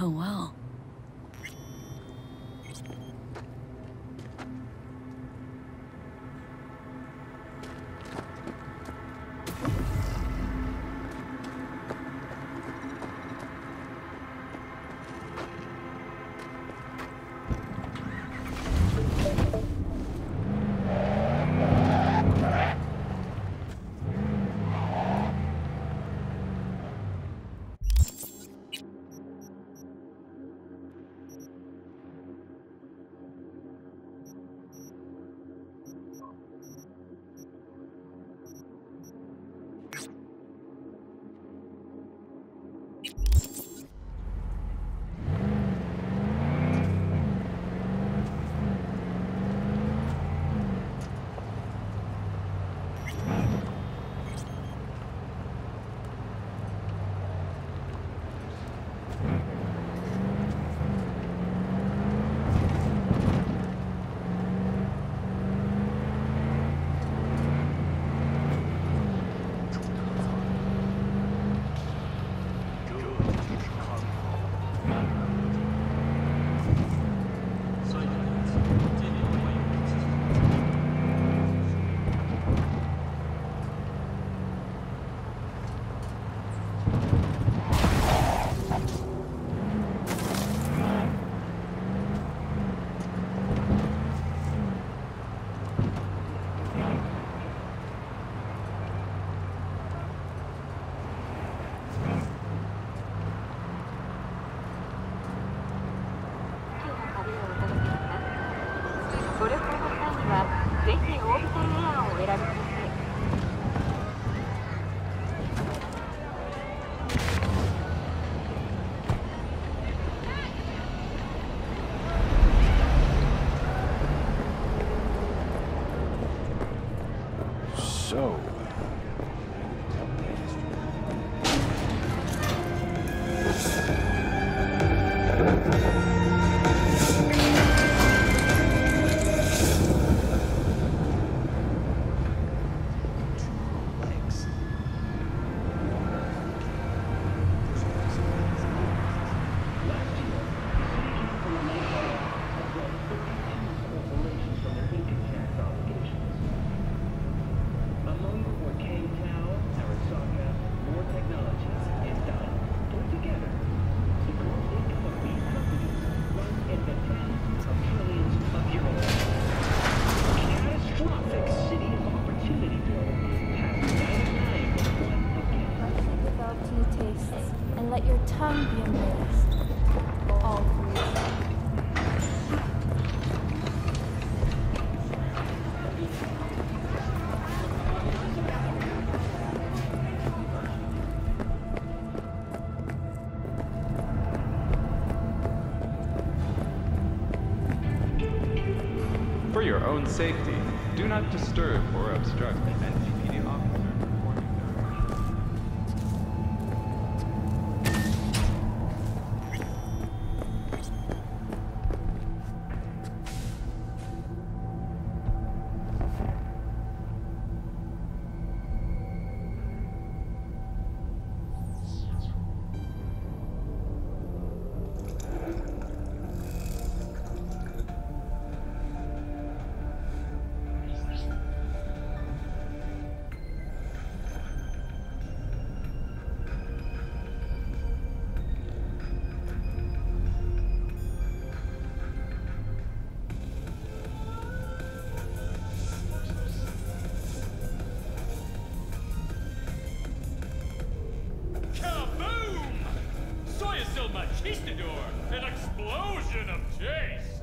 well, well. let your tongue be. All For your own safety, do not disturb or obstruct explosion of chase.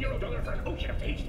Euro dollar for an ocean of taste.